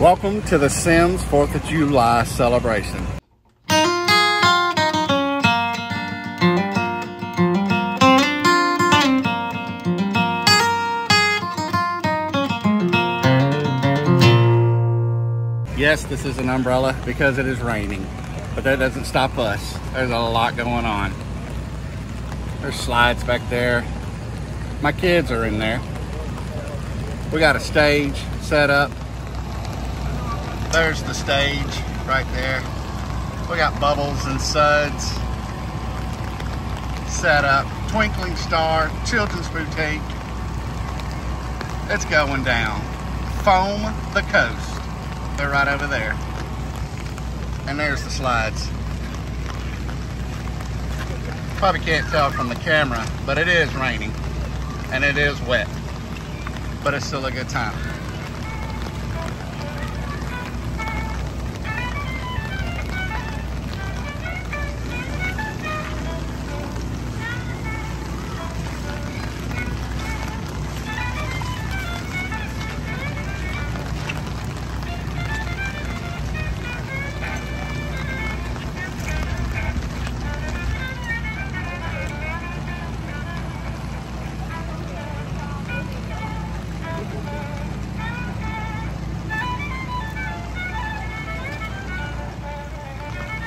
Welcome to the Semmes 4th of July celebration. Yes, this is an umbrella because it is raining, but that doesn't stop us. There's a lot going on. There's slides back there. My kids are in there. We got a stage set up. There's the stage right there. We got bubbles and suds set up. Twinkling Star, Children's Boutique. It's going down. Foam the Coast. They're right over there. And there's the slides. Probably can't tell from the camera, but it is raining and it is wet, but it's still a good time.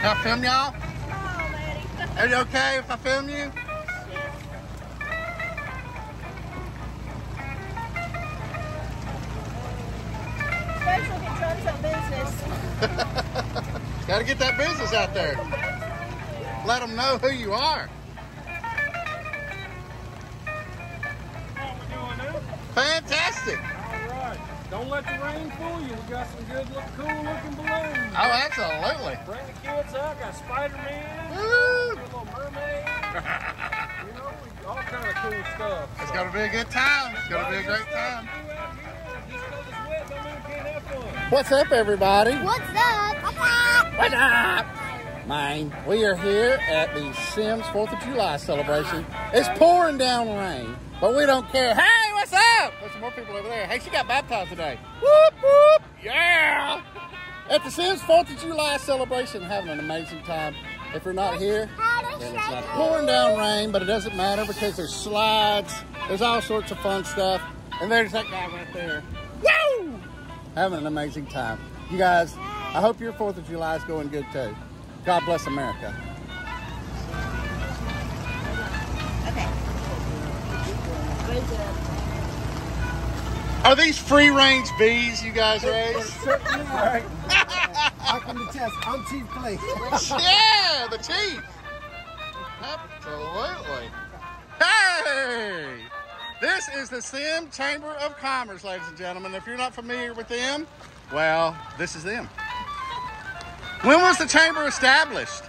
Can I film y'all? Are you okay if I film you? Special controls of business. Got to get that business out there. Let them know who you are. How we doing now? Fantastic. All right. Don't let the rain fool you. We got some good, look, cool looking balloons. Oh, absolutely. Bring the kids out. Got Spider-Man, Woo! little mermaid. you know, we, all kind of cool stuff. It's going to be a good time. It's going to be a great time. What's up, everybody? What's up? What's up? Mine. We are here at the Semmes 4th of July celebration. It's pouring down rain, but we don't care. Hey, what's up? There's some more people over there. Hey, she got baptized today. Whoop, whoop. Yeah. At the Semmes 4th of July celebration, having an amazing time. If we're not here, then it's not pouring down rain, but it doesn't matter because there's slides, there's all sorts of fun stuff. And there's that guy right there. Woo! Having an amazing time. You guys, I hope your 4th of July is going good too. God bless America. Okay. Are these free range bees you guys raise? Certainly are. I can attest. I'm Chief Clay. yeah, the chief. Absolutely. Hey! This is the Semmes Chamber of Commerce, ladies and gentlemen. If you're not familiar with them, well, this is them. When was the chamber established?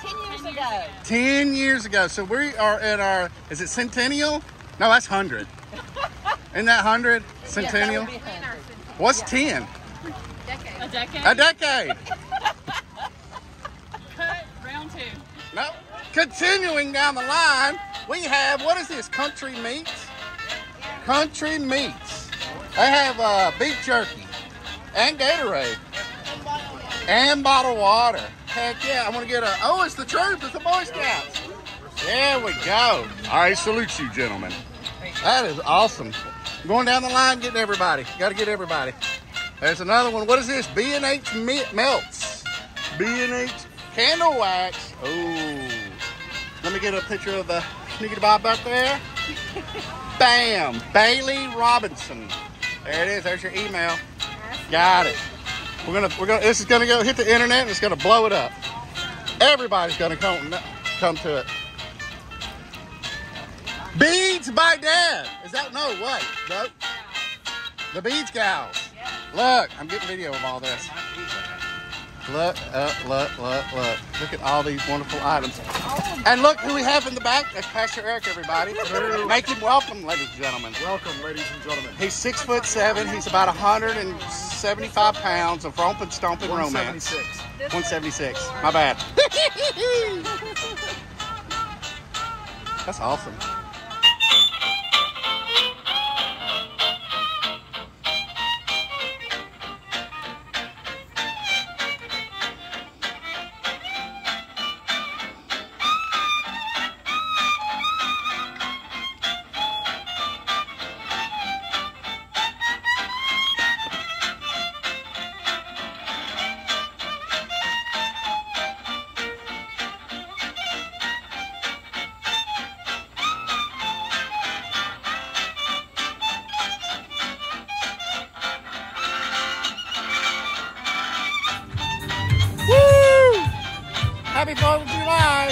Ten years ago. 10 years ago. So we are at our, is it centennial? No, that's 100. Isn't that 100? Centennial? What's 10? A decade. A decade. Cut round two. No. Continuing down the line, we have what is this? Country meats. Country meats. They have uh, beef jerky and Gatorade and bottled water. Heck yeah! I want to get a. Oh, it's the truth. It's the Boy Scouts. There we go. I salute you, gentlemen. That is awesome. Going down the line, getting everybody. Got to get everybody. There's another one. What is this? B and H melts. B and H candle wax. Oh. Let me get a picture of the sneaky bob back there. Bam! Bailey Robinson. There it is. There's your email. Got it. We're gonna we're gonna this is gonna go hit the internet and it's gonna blow it up. Everybody's gonna come come to it. Beads by Dad. Is that no what? No. The Beads Gals. Look, I'm getting video of all this. Look, uh, look, look, look. Look at all these wonderful items. And look who we have in the back. That's Pastor Eric, everybody. Make him welcome, ladies and gentlemen. Welcome, ladies and gentlemen. He's six foot seven. He's about 175 pounds of romping, stomping romance. 176. 176. My bad. That's awesome. Happy 4th of July!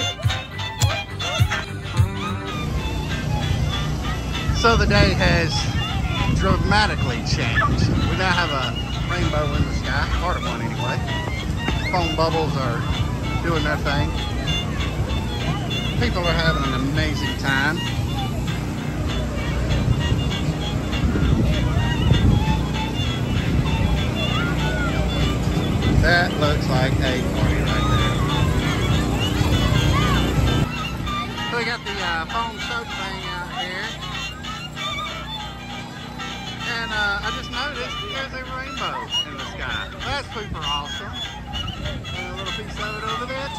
So the day has dramatically changed. We now have a rainbow in the sky, part of one anyway. Foam bubbles are doing their thing. People are having an amazing got the uh, foam soap thing out here. And uh, I just noticed there's a rainbow in the sky. That's super awesome. And a little piece of it over there.